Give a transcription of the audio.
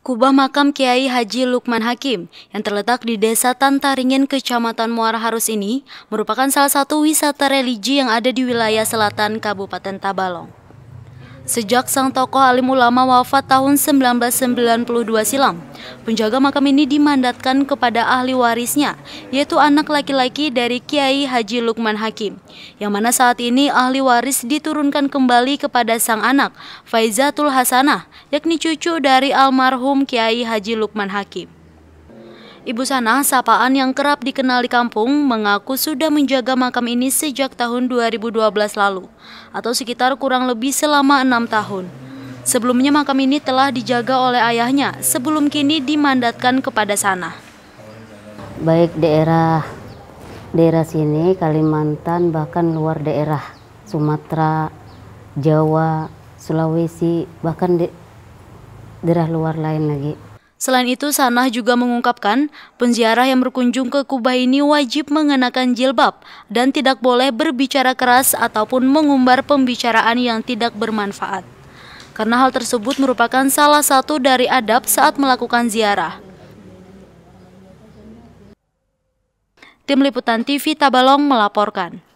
Kubah makam Kiai Haji Lukman Hakim yang terletak di Desa Tantaringin, Kecamatan Muara Harus ini merupakan salah satu wisata religi yang ada di wilayah selatan Kabupaten Tabalong. Sejak sang tokoh alim ulama wafat tahun 1992 silam, penjaga makam ini dimandatkan kepada ahli warisnya, yaitu anak laki-laki dari Kiai Haji Lukman Hakim, yang mana saat ini ahli waris diturunkan kembali kepada sang anak, Faizatul Hasanah, yakni cucu dari almarhum Kiai Haji Lukman Hakim. Ibu Sanah, sapaan yang kerap dikenal di kampung, mengaku sudah menjaga makam ini sejak tahun 2012 lalu, atau sekitar kurang lebih selama enam tahun. Sebelumnya makam ini telah dijaga oleh ayahnya, sebelum kini dimandatkan kepada Sanah. Baik daerah daerah sini, Kalimantan, bahkan luar daerah, Sumatera, Jawa, Sulawesi, bahkan daerah luar lain lagi. Selain itu, Sanah juga mengungkapkan penziarah yang berkunjung ke Kubah ini wajib mengenakan jilbab dan tidak boleh berbicara keras ataupun mengumbar pembicaraan yang tidak bermanfaat. Karena hal tersebut merupakan salah satu dari adab saat melakukan ziarah. Tim Liputan TV Tabalong melaporkan.